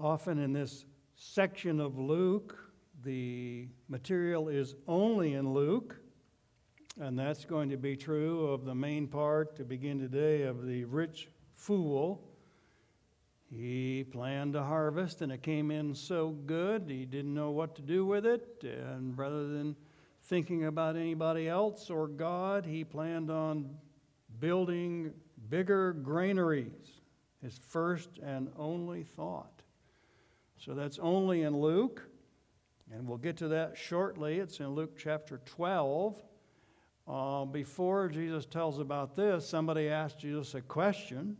Often in this section of Luke, the material is only in Luke, and that's going to be true of the main part to begin today of the rich fool. He planned to harvest, and it came in so good, he didn't know what to do with it. And rather than thinking about anybody else or God, he planned on building bigger granaries, his first and only thought. So that's only in Luke, and we'll get to that shortly. It's in Luke chapter 12. Uh, before Jesus tells about this, somebody asked Jesus a question.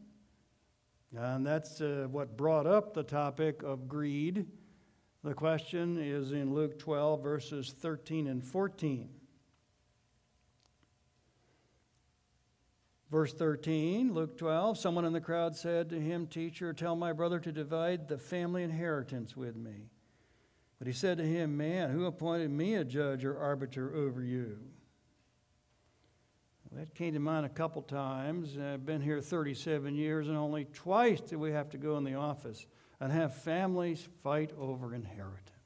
And that's uh, what brought up the topic of greed. The question is in Luke 12, verses 13 and 14. Verse 13, Luke 12, someone in the crowd said to him, Teacher, tell my brother to divide the family inheritance with me. But he said to him, Man, who appointed me a judge or arbiter over you? That came to mind a couple times. I've been here 37 years, and only twice did we have to go in the office and have families fight over inheritance.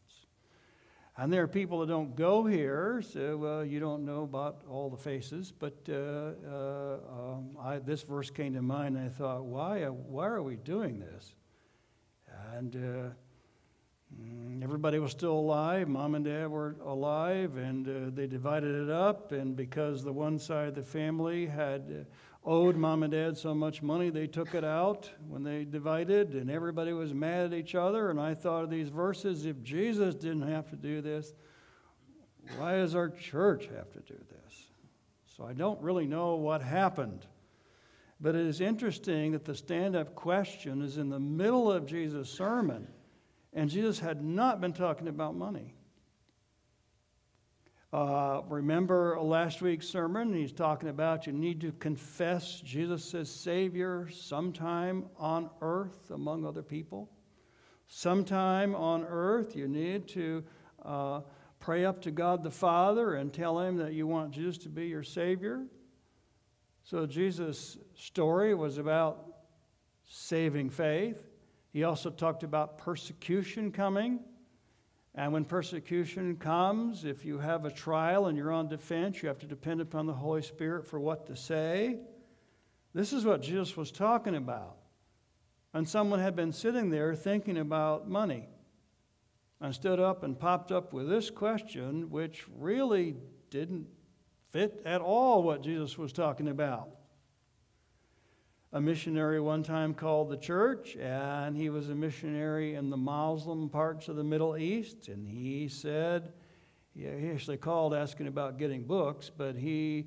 And there are people that don't go here, so uh, you don't know about all the faces. But uh, uh, um, I, this verse came to mind, and I thought, why, why are we doing this? And uh, Mm, everybody was still alive. Mom and dad were alive, and uh, they divided it up. And because the one side of the family had uh, owed mom and dad so much money, they took it out when they divided, and everybody was mad at each other. And I thought of these verses if Jesus didn't have to do this, why does our church have to do this? So I don't really know what happened. But it is interesting that the stand up question is in the middle of Jesus' sermon. And Jesus had not been talking about money. Uh, remember last week's sermon? He's talking about you need to confess Jesus as Savior sometime on earth among other people. Sometime on earth, you need to uh, pray up to God the Father and tell Him that you want Jesus to be your Savior. So, Jesus' story was about saving faith. He also talked about persecution coming. And when persecution comes, if you have a trial and you're on defense, you have to depend upon the Holy Spirit for what to say. This is what Jesus was talking about. And someone had been sitting there thinking about money and stood up and popped up with this question, which really didn't fit at all what Jesus was talking about a missionary one time called the church, and he was a missionary in the Muslim parts of the Middle East. And he said, he actually called asking about getting books, but he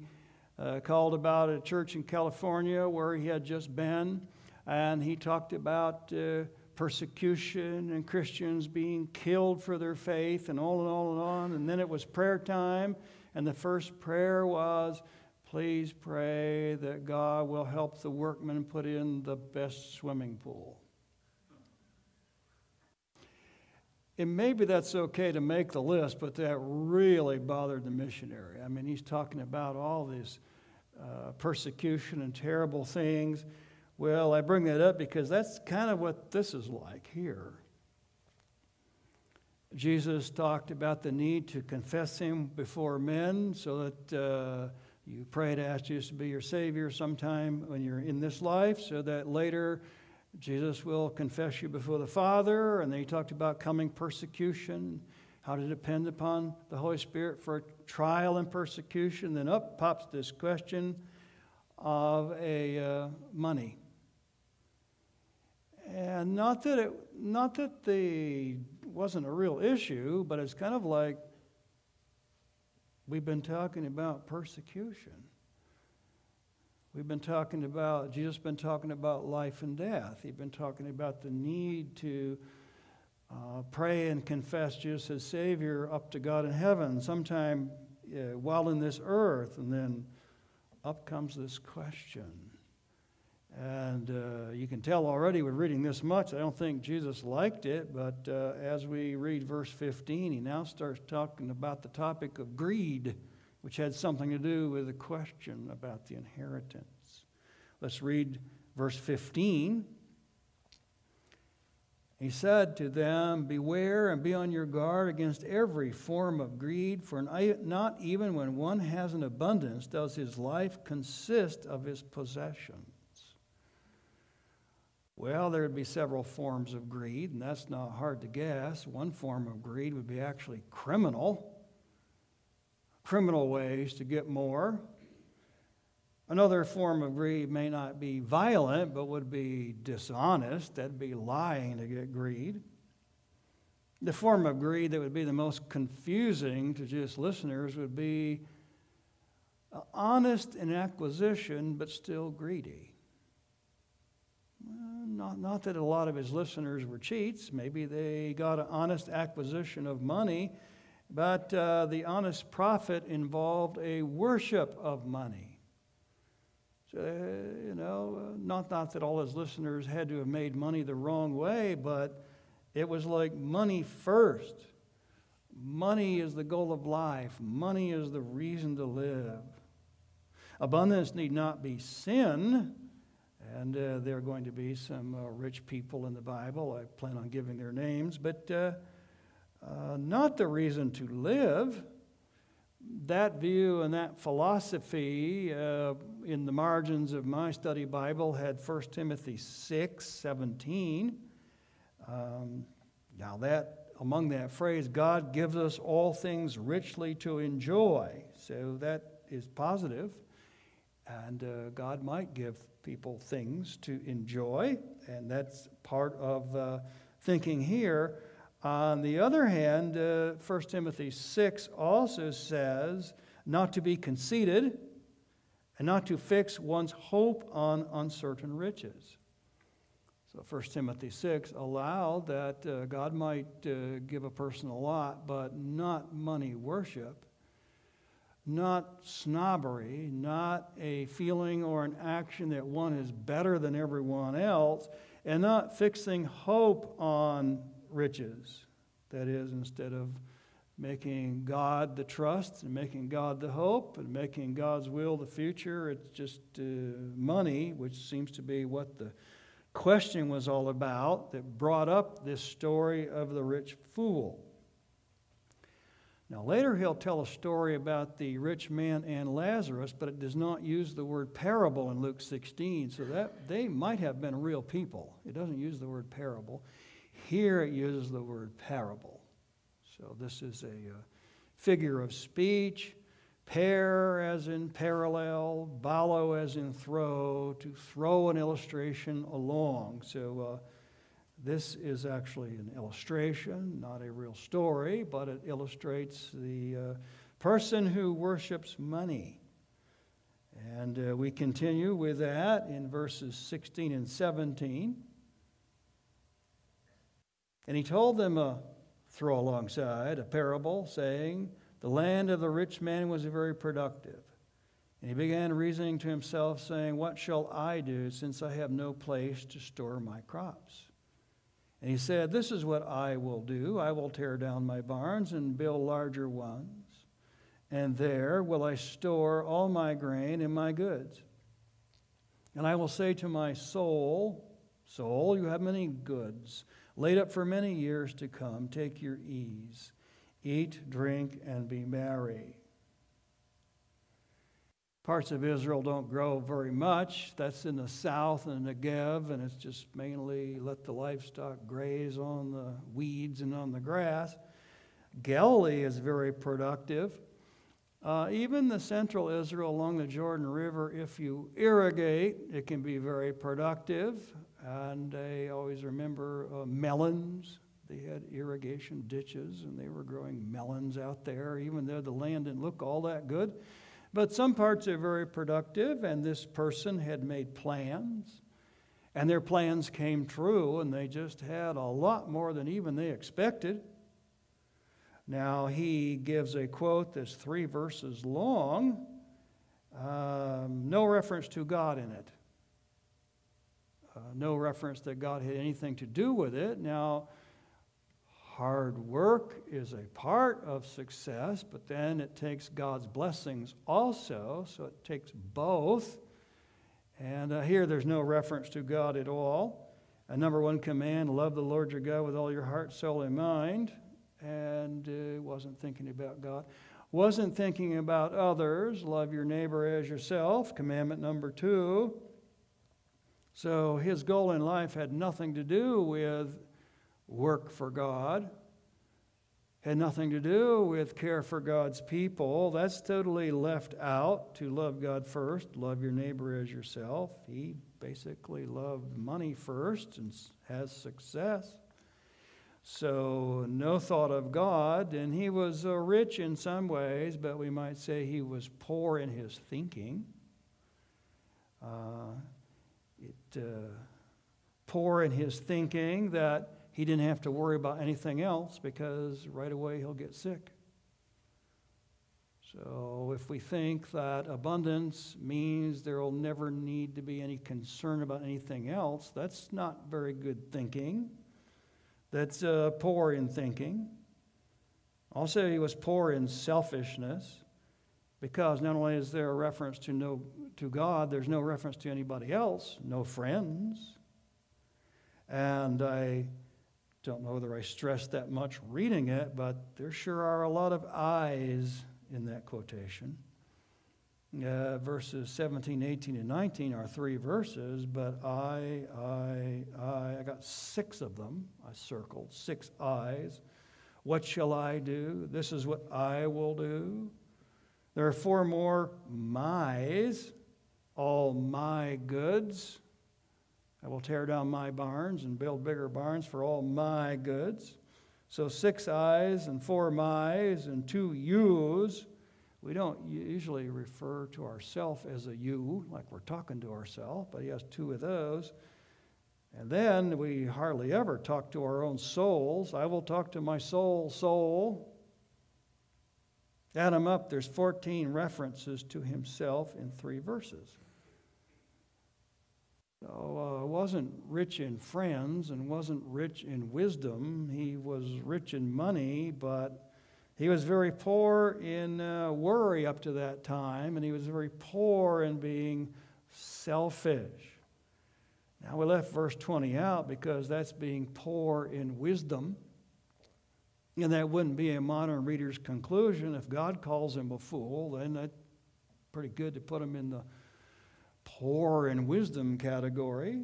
uh, called about a church in California where he had just been, and he talked about uh, persecution and Christians being killed for their faith, and on and on and on. And then it was prayer time, and the first prayer was, Please pray that God will help the workmen put in the best swimming pool. And maybe that's okay to make the list, but that really bothered the missionary. I mean, he's talking about all this uh, persecution and terrible things. Well, I bring that up because that's kind of what this is like here. Jesus talked about the need to confess him before men so that. Uh, you pray to ask Jesus to be your Savior sometime when you're in this life so that later Jesus will confess you before the Father. And then he talked about coming persecution, how to depend upon the Holy Spirit for trial and persecution. Then up pops this question of a uh, money. And not that it, not that the wasn't a real issue, but it's kind of like We've been talking about persecution. We've been talking about, Jesus been talking about life and death. He's been talking about the need to uh, pray and confess Jesus as Savior up to God in heaven sometime uh, while in this earth. And then up comes this question and uh, you can tell already with reading this much, I don't think Jesus liked it, but uh, as we read verse 15, he now starts talking about the topic of greed, which had something to do with the question about the inheritance. Let's read verse 15. He said to them, Beware and be on your guard against every form of greed, for not even when one has an abundance does his life consist of his possessions. Well, there would be several forms of greed, and that's not hard to guess. One form of greed would be actually criminal, criminal ways to get more. Another form of greed may not be violent, but would be dishonest. That'd be lying to get greed. The form of greed that would be the most confusing to just listeners would be uh, honest in acquisition, but still greedy. Not, not that a lot of his listeners were cheats. Maybe they got an honest acquisition of money, but uh, the honest profit involved a worship of money. Uh, you know, uh, not, not that all his listeners had to have made money the wrong way, but it was like money first. Money is the goal of life, money is the reason to live. Abundance need not be sin, and uh, there are going to be some uh, rich people in the Bible. I plan on giving their names, but uh, uh not the reason to live that view and that philosophy uh, in the margins of my study Bible had 1 Timothy 6 17. Um, now, that among that phrase, God gives us all things richly to enjoy. So that is positive. And uh, God might give people things to enjoy, and that's part of uh, thinking here. On the other hand, uh, 1 Timothy 6 also says not to be conceited and not to fix one's hope on uncertain riches. So 1 Timothy 6 allowed that uh, God might uh, give a person a lot, but not money worship, not snobbery, not a feeling or an action that one is better than everyone else, and not fixing hope on riches. That is, instead of making God the trust and making God the hope and making God's will the future, it's just uh, money, which seems to be what the question was all about that brought up this story of the rich fool. Now, later he'll tell a story about the rich man and Lazarus, but it does not use the word parable in Luke 16, so that they might have been real people. It doesn't use the word parable. Here it uses the word parable. So this is a uh, figure of speech. Pair as in parallel, balo as in throw, to throw an illustration along. So uh, this is actually an illustration, not a real story, but it illustrates the uh, person who worships money. And uh, we continue with that in verses 16 and 17. And he told them a throw alongside a parable saying, The land of the rich man was very productive. And he began reasoning to himself, saying, What shall I do since I have no place to store my crops? And he said, This is what I will do. I will tear down my barns and build larger ones. And there will I store all my grain and my goods. And I will say to my soul, Soul, you have many goods laid up for many years to come. Take your ease. Eat, drink, and be merry. Parts of Israel don't grow very much. That's in the south and the Negev, and it's just mainly let the livestock graze on the weeds and on the grass. Galilee is very productive. Uh, even the central Israel along the Jordan River, if you irrigate, it can be very productive. And I always remember uh, melons. They had irrigation ditches and they were growing melons out there, even though the land didn't look all that good. But some parts are very productive, and this person had made plans. And their plans came true, and they just had a lot more than even they expected. Now, he gives a quote that's three verses long, um, no reference to God in it. Uh, no reference that God had anything to do with it. Now, hard work is a part of success, but then it takes God's blessings also, so it takes both. And uh, here there's no reference to God at all. a number one command love the Lord your God with all your heart, soul, and mind. And uh, wasn't thinking about God. Wasn't thinking about others. Love your neighbor as yourself. Commandment number two. So his goal in life had nothing to do with work for God, had nothing to do with care for God's people. That's totally left out to love God first, love your neighbor as yourself. He basically loved money first and has success. So, no thought of God, and he was uh, rich in some ways, but we might say he was poor in his thinking. Uh, it, uh, poor in his thinking that he didn't have to worry about anything else because right away he'll get sick. So if we think that abundance means there will never need to be any concern about anything else, that's not very good thinking. That's uh, poor in thinking. Also, he was poor in selfishness because not only is there a reference to no to God, there's no reference to anybody else, no friends. And I don't know whether I stressed that much reading it, but there sure are a lot of I's in that quotation. Uh, verses 17, 18, and 19 are three verses, but I, I, I, I got six of them. I circled six I's. What shall I do? This is what I will do. There are four more my's all my goods. I will tear down my barns and build bigger barns for all my goods. So six I's and four my's and two you's. We don't usually refer to ourselves as a you, like we're talking to ourselves, but he has two of those. And then we hardly ever talk to our own souls. I will talk to my soul, soul. Add them up, there's 14 references to himself in three verses. So, uh, wasn't rich in friends and wasn't rich in wisdom. He was rich in money, but he was very poor in uh, worry up to that time, and he was very poor in being selfish. Now, we left verse 20 out because that's being poor in wisdom. And that wouldn't be a modern reader's conclusion. If God calls him a fool, then that's pretty good to put him in the poor in wisdom category.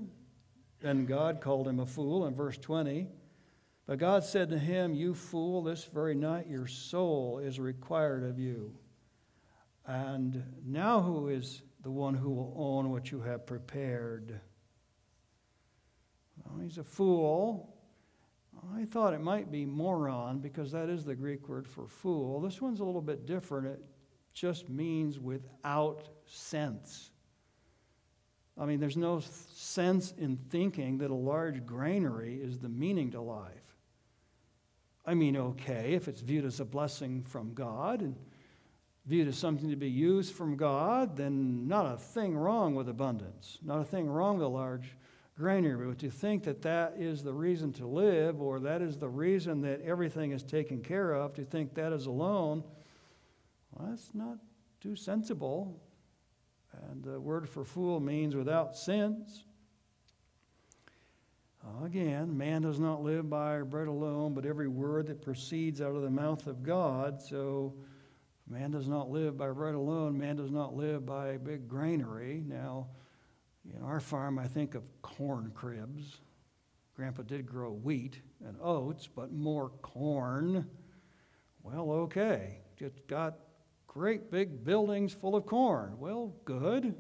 And God called him a fool in verse 20. But God said to him, You fool, this very night your soul is required of you. And now who is the one who will own what you have prepared? Well, he's a fool. I thought it might be moron because that is the Greek word for fool. This one's a little bit different. It just means without sense. I mean, there's no sense in thinking that a large granary is the meaning to life. I mean, okay, if it's viewed as a blessing from God and viewed as something to be used from God, then not a thing wrong with abundance, not a thing wrong with a large granary. But to think that that is the reason to live or that is the reason that everything is taken care of, to think that is alone, well, that's not too sensible. And the word for fool means without. Uh, again, man does not live by bread alone, but every word that proceeds out of the mouth of God. So, man does not live by bread alone. Man does not live by a big granary. Now, in our farm, I think of corn cribs. Grandpa did grow wheat and oats, but more corn. Well, okay. Just got great big buildings full of corn. Well, good.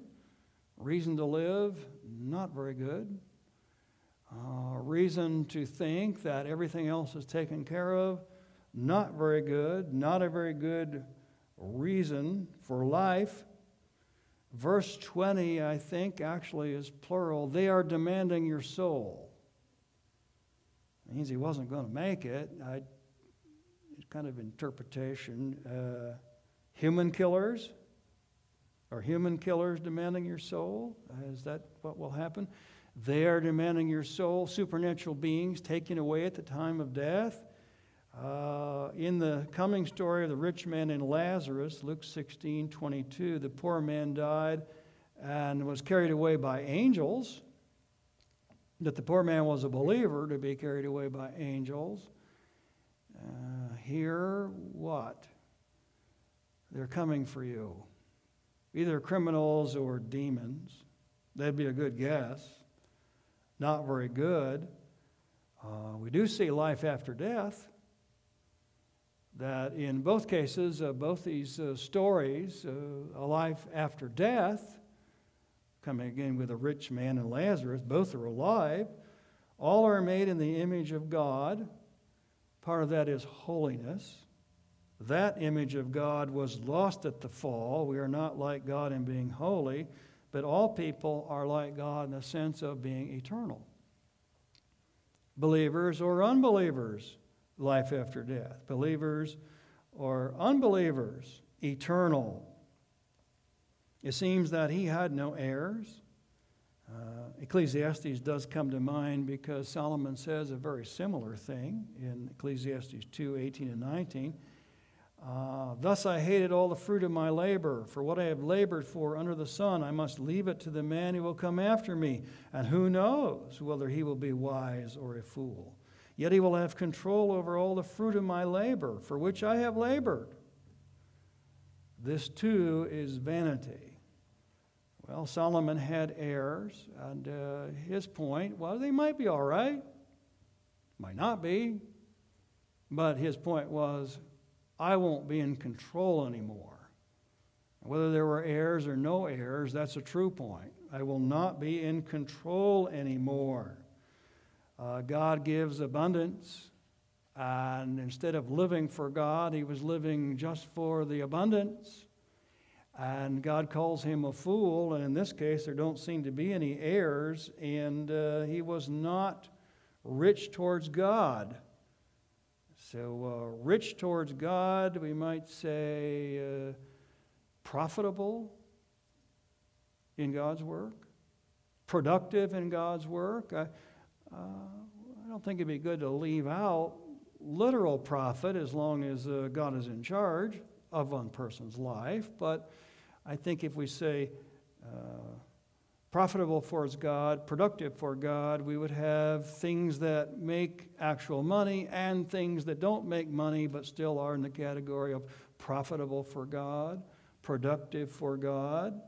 Reason to live, not very good. Uh, reason to think that everything else is taken care of, not very good. Not a very good reason for life. Verse 20, I think, actually is plural. They are demanding your soul. Means he wasn't going to make it. I, it's kind of interpretation. Uh, Human killers? Are human killers demanding your soul? Is that what will happen? They are demanding your soul, supernatural beings taken away at the time of death. Uh, in the coming story of the rich man and Lazarus, Luke 16 22, the poor man died and was carried away by angels. that the poor man was a believer to be carried away by angels. Uh, here, what? They're coming for you. Either criminals or demons. That'd be a good guess. Not very good. Uh, we do see life after death. That in both cases, uh, both these uh, stories, uh, a life after death, coming again with a rich man and Lazarus, both are alive. All are made in the image of God. Part of that is holiness. That image of God was lost at the fall. We are not like God in being holy, but all people are like God in the sense of being eternal. Believers or unbelievers, life after death. Believers or unbelievers, eternal. It seems that he had no heirs. Uh, Ecclesiastes does come to mind because Solomon says a very similar thing in Ecclesiastes 2 18 and 19. Uh, Thus I hated all the fruit of my labor. For what I have labored for under the sun, I must leave it to the man who will come after me. And who knows whether he will be wise or a fool? Yet he will have control over all the fruit of my labor, for which I have labored. This too is vanity. Well, Solomon had heirs, and uh, his point, well, they might be all right, might not be, but his point was I won't be in control anymore. Whether there were heirs or no heirs, that's a true point. I will not be in control anymore. Uh, God gives abundance, and instead of living for God, he was living just for the abundance. And God calls him a fool, and in this case, there don't seem to be any heirs, and uh, he was not rich towards God. So, uh, rich towards God, we might say uh, profitable in God's work, productive in God's work. I, uh, I don't think it'd be good to leave out literal profit as long as uh, God is in charge of one person's life, but I think if we say, uh, profitable for God, productive for God. We would have things that make actual money and things that don't make money but still are in the category of profitable for God, productive for God.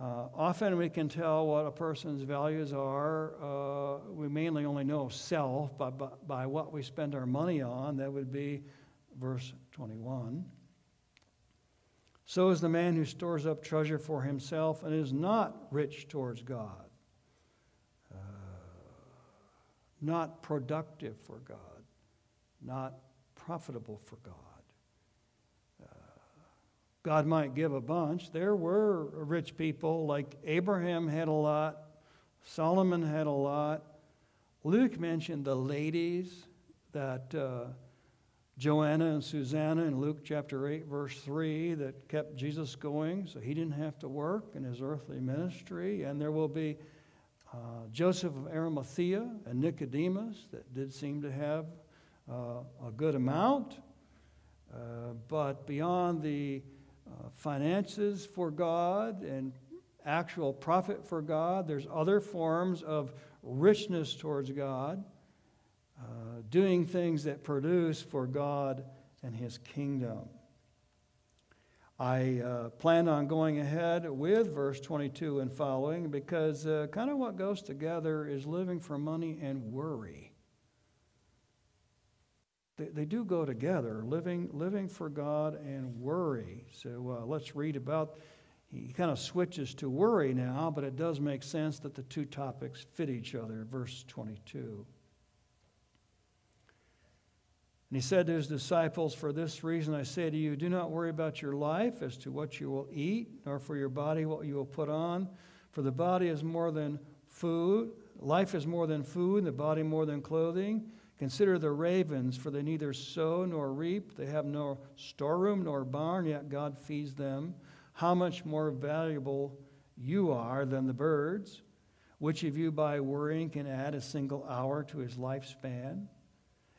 Uh, often we can tell what a person's values are. Uh, we mainly only know self by, by, by what we spend our money on. That would be verse 21. So is the man who stores up treasure for himself and is not rich towards God, uh, not productive for God, not profitable for God. Uh, God might give a bunch. There were rich people, like Abraham had a lot, Solomon had a lot. Luke mentioned the ladies that. Uh, Joanna and Susanna in Luke chapter 8, verse 3, that kept Jesus going so he didn't have to work in his earthly ministry. And there will be uh, Joseph of Arimathea and Nicodemus that did seem to have uh, a good amount. Uh, but beyond the uh, finances for God and actual profit for God, there's other forms of richness towards God doing things that produce for God and His kingdom. I uh, plan on going ahead with verse 22 and following because uh, kind of what goes together is living for money and worry. They, they do go together, living, living for God and worry. So uh, let's read about, he kind of switches to worry now, but it does make sense that the two topics fit each other. Verse 22. And he said to his disciples, For this reason I say to you, do not worry about your life as to what you will eat, nor for your body what you will put on. For the body is more than food, life is more than food, and the body more than clothing. Consider the ravens, for they neither sow nor reap, they have no storeroom nor barn, yet God feeds them. How much more valuable you are than the birds? Which of you, by worrying, can add a single hour to his lifespan?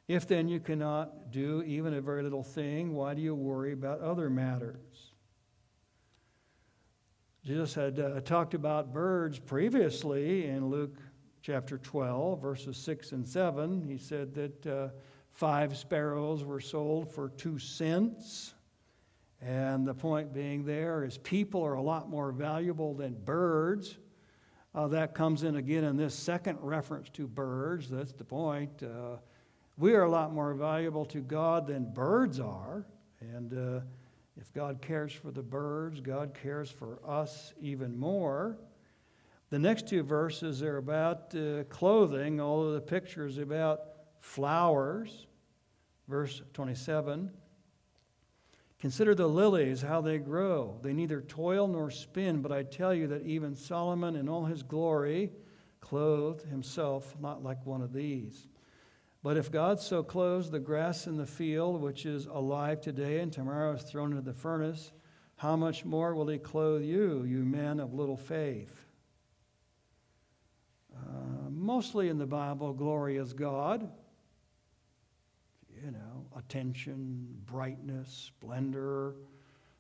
If then you cannot do even a very little thing, why do you worry about other matters? Jesus had uh, talked about birds previously in Luke chapter 12, verses 6 and 7. He said that uh, five sparrows were sold for two cents. And the point being there is people are a lot more valuable than birds. Uh, that comes in again in this second reference to birds. That's the point. We are a lot more valuable to God than birds are. And uh, if God cares for the birds, God cares for us even more. The next two verses are about uh, clothing, although the picture is about flowers. Verse 27 Consider the lilies, how they grow. They neither toil nor spin, but I tell you that even Solomon in all his glory clothed himself not like one of these. But if God so clothes the grass in the field, which is alive today and tomorrow is thrown into the furnace, how much more will he clothe you, you men of little faith? Uh, mostly in the Bible, glory is God you know, attention, brightness, splendor.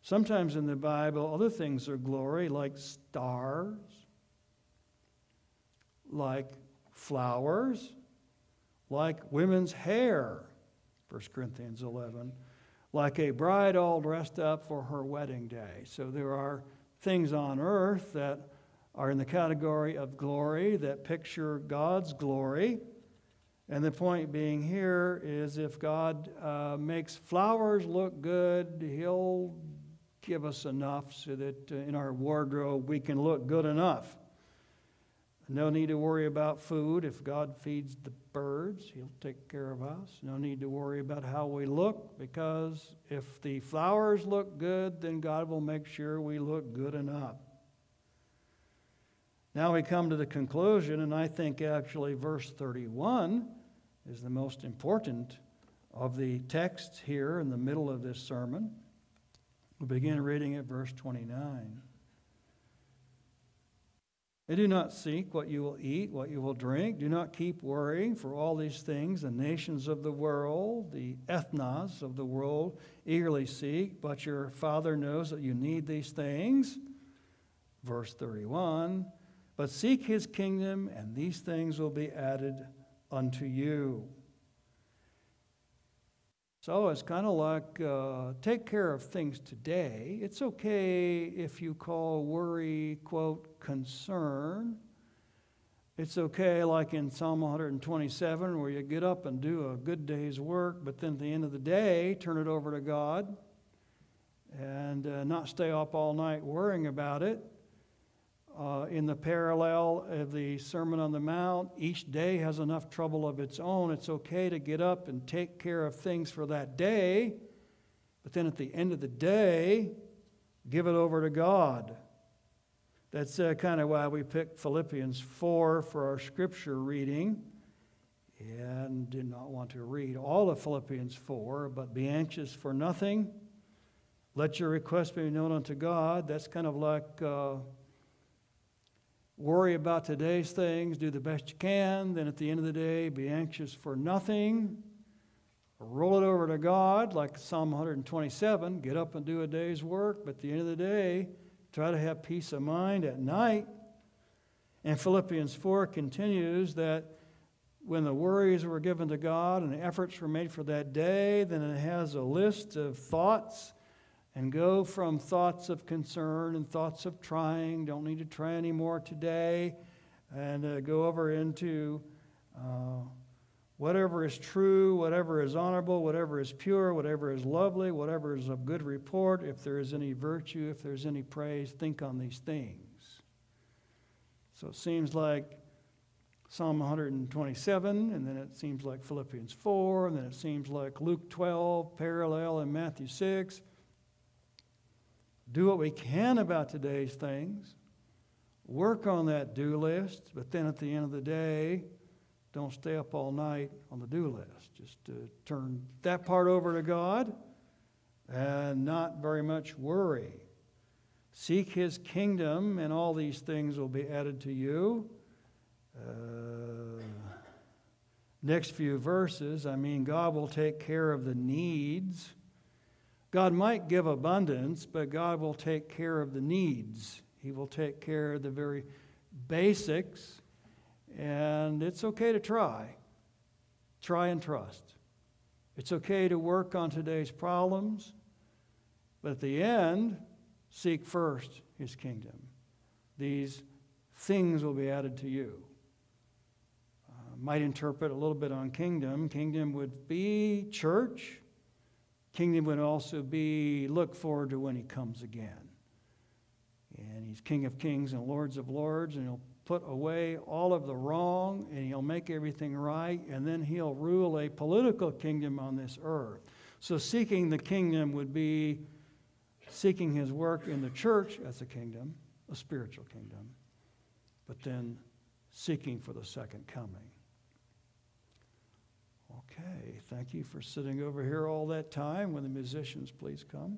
Sometimes in the Bible, other things are glory, like stars, like flowers, like women's hair, 1 Corinthians 11, like a bride all dressed up for her wedding day. So there are things on earth that are in the category of glory that picture God's glory. And the point being here is if God uh, makes flowers look good, He'll give us enough so that uh, in our wardrobe we can look good enough. No need to worry about food. If God feeds the birds, He'll take care of us. No need to worry about how we look because if the flowers look good, then God will make sure we look good enough. Now we come to the conclusion, and I think actually verse 31 is the most important of the texts here in the middle of this sermon. We'll begin reading at verse 29. Do not seek what you will eat, what you will drink. Do not keep worrying, for all these things the nations of the world, the ethnos of the world, eagerly seek, but your Father knows that you need these things. Verse 31 but seek his kingdom, and these things will be added unto you. So it's kind of like uh, take care of things today. It's okay if you call worry, quote, concern. It's okay, like in Psalm 127, where you get up and do a good day's work, but then at the end of the day, turn it over to God and uh, not stay up all night worrying about it. Uh, in the parallel of the Sermon on the Mount, each day has enough trouble of its own. It's okay to get up and take care of things for that day, but then at the end of the day, give it over to God. That's uh, kind of why we picked Philippians 4 for our scripture reading and did not want to read all of Philippians 4, but be anxious for nothing. Let your request be known unto God. That's kind of like. Uh, worry about today's things, do the best you can, then at the end of the day, be anxious for nothing. Roll it over to God, like Psalm 127 get up and do a day's work, but at the end of the day, try to have peace of mind at night. And Philippians 4 continues that when the worries were given to God and efforts were made for that day, then it has a list of thoughts and go from thoughts of concern and thoughts of trying, don't need to try anymore today, and uh, go over into uh, whatever is true, whatever is honorable, whatever is pure, whatever is lovely, whatever is of good report, if there is any virtue, if there's any praise, think on these things. So it seems like Psalm 127, and then it seems like Philippians 4, and then it seems like Luke 12, parallel in Matthew 6 do what we can about today's things, work on that do list, but then at the end of the day, don't stay up all night on the do list. Just uh, turn that part over to God and not very much worry. Seek his kingdom, and all these things will be added to you. Uh, next few verses, I mean, God will take care of the needs God might give abundance, but God will take care of the needs. He will take care of the very basics, and it's okay to try. Try and trust. It's okay to work on today's problems, but at the end, seek first his kingdom. These things will be added to you. Uh, might interpret a little bit on kingdom. Kingdom would be church. Kingdom would also be look forward to when he comes again. And he's King of kings and Lords of lords, and he'll put away all of the wrong, and he'll make everything right, and then he'll rule a political kingdom on this earth. So, seeking the kingdom would be seeking his work in the church as a kingdom, a spiritual kingdom, but then seeking for the second coming. Okay, thank you for sitting over here all that time. When the musicians please come.